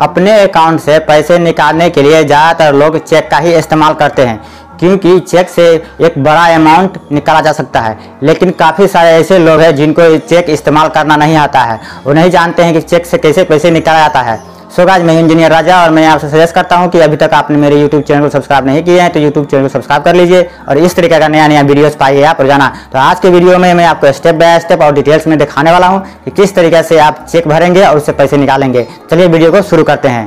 अपने अकाउंट से पैसे निकालने के लिए ज़्यादातर लोग चेक का ही इस्तेमाल करते हैं, क्योंकि चेक से एक बड़ा अमाउंट निकाला जा सकता है। लेकिन काफ़ी सारे ऐसे लोग हैं जिनको चेक इस्तेमाल करना नहीं आता है। वो नहीं जानते हैं कि चेक से कैसे पैसे निकाला जाता है। सो गाज मैं इंजीनियर राजा और मैं आपसे सजेस्ट करता हूँ कि अभी तक आपने मेरे यूट्यूब चैनल को सब्सक्राइब नहीं किया है तो यूट्यूब चैनल को सब्सक्राइब कर लीजिए और इस तरीके का नया नया वीडियोस पाइए आप रोज़ाना। तो आज के वीडियो में मैं आपको स्टेप बाय स्टेप और डिटेल्स में दिखाने वाला हूँ कि किस तरीके से आप चेक भरेंगे और उससे पैसे निकालेंगे। चलिए वीडियो को शुरू करते हैं।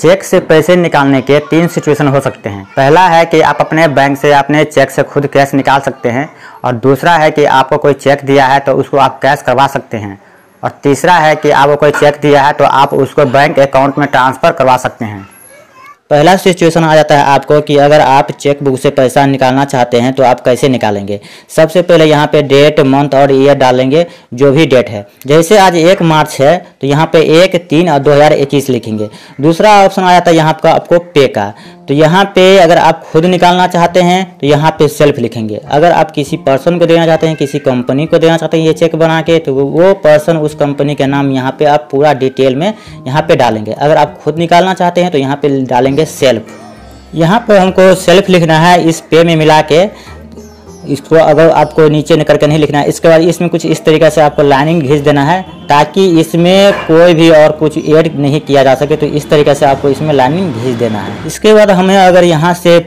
चेक से पैसे निकालने के तीन सिचुएशन हो सकते हैं। पहला है कि आप अपने बैंक से अपने चेक से खुद कैश निकाल सकते हैं और दूसरा है कि आपको कोई चेक दिया है तो उसको आप कैश करवा सकते हैं। और तीसरा है कि आपको कोई चेक दिया है तो आप उसको बैंक अकाउंट में ट्रांसफ़र करवा सकते हैं। पहला सिचुएशन आ जाता है आपको कि अगर आप चेकबुक से पैसा निकालना चाहते हैं तो आप कैसे निकालेंगे? सबसे पहले यहाँ पे डेट मंथ और ईयर डालेंगे, जो भी डेट है। जैसे आज एक मार्च है तो यहाँ पे एक तीन और दो हज़ार इक्कीस लिखेंगे। दूसरा ऑप्शन आ जाता है यहाँ का आपको पे का। तो यहाँ पे अगर आप खुद निकालना चाहते हैं तो यहाँ पे सेल्फ लिखेंगे। अगर आप किसी पर्सन को देना चाहते हैं, किसी कंपनी को देना चाहते हैं, ये चेक बना के तो वो पर्सन उस कंपनी का नाम यहाँ पे आप पूरा डिटेल में यहाँ पे डालेंगे। अगर आप खुद निकालना चाहते हैं तो यहाँ पे डालेंगे सेल्फ यहाँ पर हमको सेल्फ लिखना है, इस पे में मिला के। इसको अगर आपको नीचे निकल कर नहीं लिखना है, इसके बाद इसमें कुछ इस तरीके से आपको लाइनिंग घिस देना है, ताकि इसमें कोई भी और कुछ ऐड नहीं किया जा सके तो इस तरीके से आपको इसमें लाइनिंग घिस देना है। इसके बाद हमें अगर यहाँ से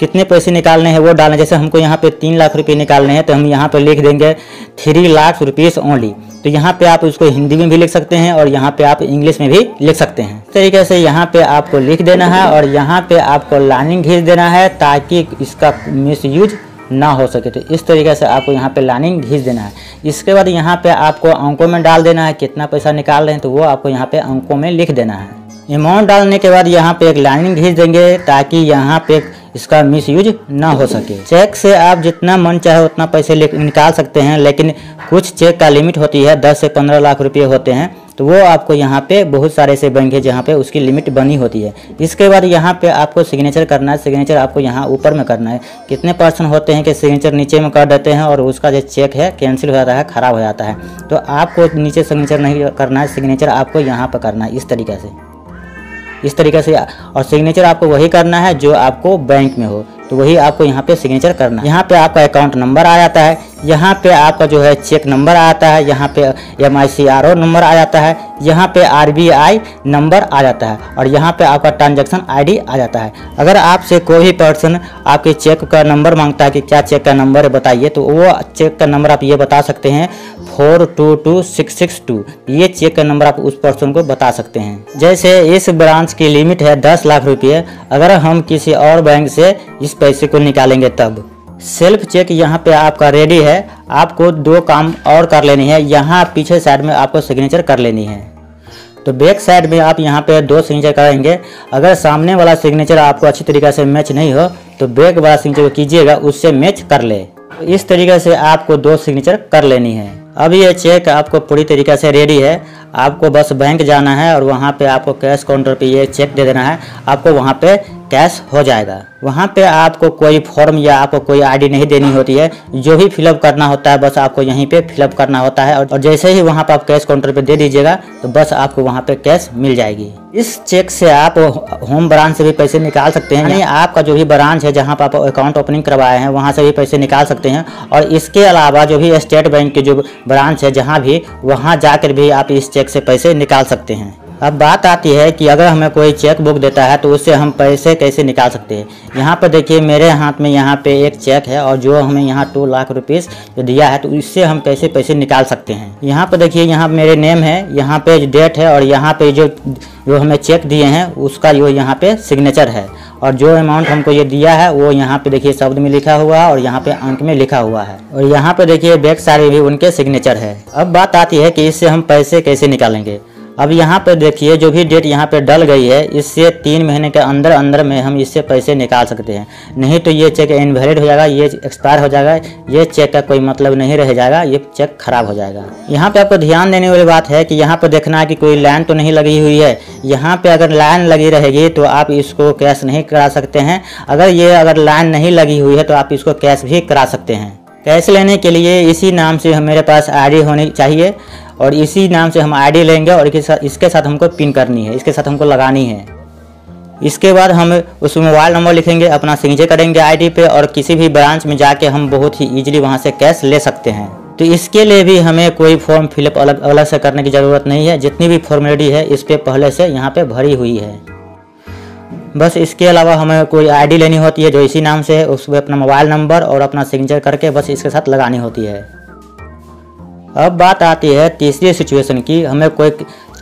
कितने पैसे निकालने हैं वो डालना जैसे हमको यहाँ पे तीन लाख रुपए निकालने हैं तो हम यहाँ पे लिख देंगे थ्री लाख रुपीज़ ओनली तो यहाँ पे आप उसको हिंदी में भी लिख सकते हैं और यहाँ पे आप इंग्लिश में भी लिख सकते हैं। इस तरीके से यहाँ पे आपको लिख देना है और यहाँ पे आपको लाइनिंग घिस देना है, ताकि इसका मिस यूज़ ना हो सके तो इस तरीके से आपको यहाँ पे लाइनिंग घिस देना है। इसके बाद यहाँ पे आपको अंकों में डाल देना है, कितना पैसा निकाल रहे हैं तो वो आपको यहाँ पे अंकों में लिख देना है। अमाउंट डालने के बाद यहाँ पे एक लाइनिंग घिस देंगे, ताकि यहाँ पे इसका मिस यूज़ ना हो सके। चेक से आप जितना मन चाहे उतना पैसे निकाल सकते हैं, लेकिन कुछ चेक का लिमिट होती है, दस से पंद्रह लाख रुपये होते हैं। तो वो आपको यहाँ पे बहुत सारे ऐसे बैंक है जहाँ पे उसकी लिमिट बनी होती है। इसके बाद यहाँ पे आपको सिग्नेचर करना है। सिग्नेचर आपको यहाँ ऊपर में करना है। कितने परसेंट होते हैं कि सिग्नेचर नीचे में कर देते हैं और उसका जो चेक है कैंसिल हो जाता है, ख़राब हो जाता है। तो आपको नीचे सिग्नेचर नहीं करना है। सिग्नेचर आपको यहाँ पर करना है, इस तरीके से। इस तरीके से, और सिग्नेचर आपको वही करना है जो आपको बैंक में हो। तो वही आपको यहाँ पे सिग्नेचर करना है। यहाँ पे आपका अकाउंट नंबर आ जाता है। यहाँ पे आपका जो है चेक नंबर आता है, यहाँ पे M I C R O number आ जाता है, यहाँ पे आर बी आई नंबर आ जाता है और यहाँ पे आपका ट्रांजेक्शन आईडी आ जाता है। अगर आपसे कोई भी पर्सन आपके चेक का नंबर माँगता है कि क्या चेक का नंबर है, बताइए तो वो चेक का नंबर आप ये बता सकते हैं four two two six six two ये चेक का नंबर आप उस पर्सन को बता सकते हैं। जैसे इस ब्रांच की लिमिट है दस लाख रुपये, अगर हम किसी और बैंक से इस पैसे को निकालेंगे तब। सेल्फ चेक यहाँ पे आपका रेडी है। आपको दो काम और कर लेनी है। यहाँ पीछे साइड में आपको सिग्नेचर कर लेनी है। तो बैक साइड में आप यहाँ पे दो सिग्नेचर करेंगे अगर सामने वाला सिग्नेचर आपको अच्छी तरीके से मैच नहीं हो तो बैक वाला सिग्नेचर कीजिएगा, उससे मैच कर ले। तो इस तरीके से आपको दो सिग्नेचर कर लेनी है। अब ये चेक आपको पूरी तरीके से रेडी है। आपको बस बैंक जाना है और वहाँ पे आपको कैश काउंटर पे ये चेक दे देना है। आपको वहाँ पे कैश हो जाएगा। वहाँ पे आपको कोई फॉर्म या आपको कोई आईडी नहीं देनी होती है। जो भी फिलअप करना होता है, बस आपको यहीं पे फिलअप करना होता है। और जैसे ही वहाँ पे आप कैश काउंटर पे दे दीजिएगा तो बस आपको वहाँ पे कैश मिल जाएगी। इस चेक से आप होम ब्रांच से भी पैसे निकाल सकते हैं। यानी आपका जो भी ब्रांच है, जहाँ पर आप अकाउंट ओपनिंग करवाए हैं, वहाँ से भी पैसे निकाल सकते हैं। और इसके अलावा जो भी स्टेट बैंक की जो ब्रांच है, जहाँ भी, वहाँ जाकर भी आप इस चेक से पैसे निकाल सकते हैं। अब बात आती है कि अगर हमें कोई चेक बुक देता है तो उससे हम पैसे कैसे निकाल सकते हैं? यहाँ पर देखिए, मेरे हाथ में यहाँ पे एक चेक है और जो हमें यहाँ टू लाख रुपीस जो दिया है तो इससे हम कैसे पैसे निकाल सकते हैं? यहाँ पर देखिए, यहाँ मेरे नेम है, यहाँ पे डेट है और यहाँ पे जो जो हमें चेक दिए हैं, उसका जो यहाँ पे सिग्नेचर है। और जो अमाउंट हमको ये दिया है, वो यहाँ पे देखिए शब्द में लिखा हुआ है और यहाँ पे अंक में लिखा हुआ है। और यहाँ पे देखिए बैक सारे भी उनके सिग्नेचर है। अब बात आती है कि इससे हम पैसे कैसे निकालेंगे? अब यहाँ पे देखिए, जो भी डेट यहाँ पे डल गई है, इससे तीन महीने के अंदर अंदर में हम इससे पैसे निकाल सकते हैं। नहीं तो ये चेक इनवैलिड हो जाएगा, ये एक्सपायर हो जाएगा, ये चेक का कोई मतलब नहीं रह जाएगा, ये चेक खराब हो जाएगा। यहाँ पे आपको ध्यान देने वाली बात है कि यहाँ पे देखना है कि कोई लाइन तो नहीं लगी हुई है। यहाँ पे अगर लाइन लगी रहेगी तो आप इसको कैश नहीं करा सकते हैं। अगर ये अगर लाइन नहीं लगी हुई है तो आप इसको कैश भी करा सकते हैं। कैश लेने के लिए इसी नाम से मेरे पास आईडी होनी चाहिए और इसी नाम से हम आईडी लेंगे और इसके साथ हमको पिन करनी है। इसके साथ हमको लगानी है। इसके बाद हम उस मोबाइल नंबर लिखेंगे, अपना सिग्नेचर करेंगे आईडी पे और किसी भी ब्रांच में जाके हम बहुत ही इजीली वहाँ से कैश ले सकते हैं। तो इसके लिए भी हमें कोई फॉर्म फिलअप अलग अलग से करने की ज़रूरत नहीं है। जितनी भी फॉर्मेलिटी है, इस पर पहले से यहाँ पे भरी हुई है। बस इसके अलावा हमें कोई आईडी लेनी होती है जो इसी नाम से है, उस पर अपना मोबाइल नंबर और अपना सिग्नेचर करके बस इसके साथ लगानी होती है। अब बात आती है तीसरी सिचुएशन की। हमें कोई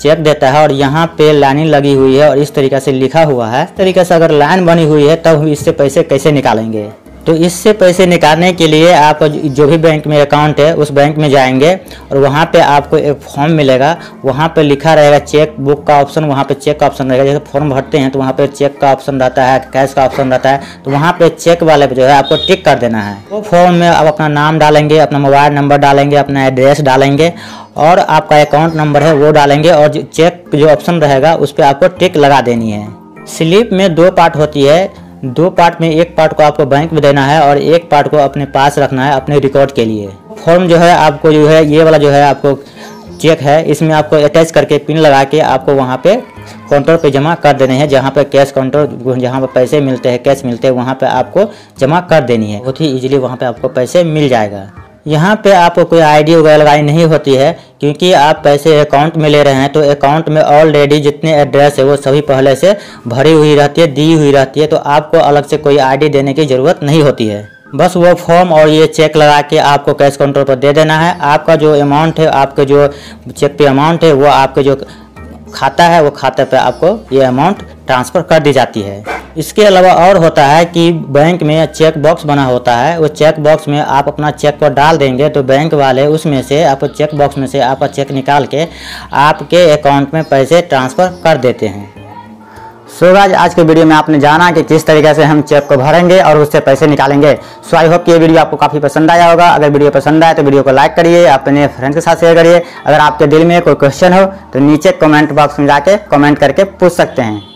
चेक देता है और यहाँ पे लाइनिंग लगी हुई है और इस तरीके से लिखा हुआ है। इस तरीके से अगर लाइन बनी हुई है, तब हम इससे पैसे कैसे निकालेंगे? तो इससे पैसे निकालने के लिए आप जो भी बैंक में अकाउंट है, उस बैंक में जाएँगे और वहाँ पे आपको एक फॉर्म मिलेगा। वहाँ पे लिखा रहेगा चेक बुक का ऑप्शन वहाँ पे चेक का ऑप्शन रहेगा। जैसे फॉर्म भरते हैं तो वहाँ पे चेक का ऑप्शन रहता है कैश का ऑप्शन रहता है तो वहाँ पे चेक वाले पे जो है आपको टिक कर देना है। वो तो फॉर्म में आप अपना नाम डालेंगे, अपना मोबाइल नंबर डालेंगे, अपना एड्रेस डालेंगे और आपका अकाउंट नंबर है, वो डालेंगे और चेक जो ऑप्शन रहेगा, उस पर आपको टिक लगा देनी है। स्लिप में दो पार्ट होती है दो पार्ट में एक पार्ट को आपको बैंक में देना है और एक पार्ट को अपने पास रखना है अपने रिकॉर्ड के लिए। फॉर्म जो है आपको जो है, ये वाला जो है आपको चेक है, इसमें आपको अटैच करके पिन लगा के आपको वहाँ पे काउंटर पे जमा कर देने हैं, जहाँ पे कैश काउंटर जहाँ पे पैसे मिलते हैं कैश मिलते हैं, वहाँ पे आपको जमा कर देनी है। बहुत ही इजीली वहाँ पे आपको पैसे मिल जाएगा। यहाँ पे आपको कोई आईडी वगैरह लगानी नहीं होती है, क्योंकि आप पैसे अकाउंट में ले रहे हैं तो अकाउंट में ऑलरेडी जितने एड्रेस है, वो सभी पहले से भरी हुई रहती है, दी हुई रहती है तो आपको अलग से कोई आईडी देने की ज़रूरत नहीं होती है। बस वो फॉर्म और ये चेक लगा के आपको कैश काउंटर पर दे देना है। आपका जो अमाउंट है, आपके जो चेक पे अमाउंट है, वो आपके जो खाता है, वो खाते पे आपको ये अमाउंट ट्रांसफ़र कर दी जाती है। इसके अलावा और होता है कि बैंक में चेक बॉक्स बना होता है, वो चेक बॉक्स में आप अपना चेक को डाल देंगे तो बैंक वाले उसमें से आप चेक बॉक्स में से आपका चेक निकाल के आपके अकाउंट में पैसे ट्रांसफ़र कर देते हैं। सो so गाइस आज के वीडियो में आपने जाना कि किस तरीके से हम चेक को भरेंगे और उससे पैसे निकालेंगे। सो आई होप कि ये वीडियो आपको काफ़ी पसंद आया होगा। अगर वीडियो पसंद आए तो वीडियो को लाइक करिए, अपने फ्रेंड्स के साथ शेयर करिए। अगर आपके दिल में कोई क्वेश्चन हो तो नीचे कमेंट बॉक्स में जाके कमेंट करके पूछ सकते हैं।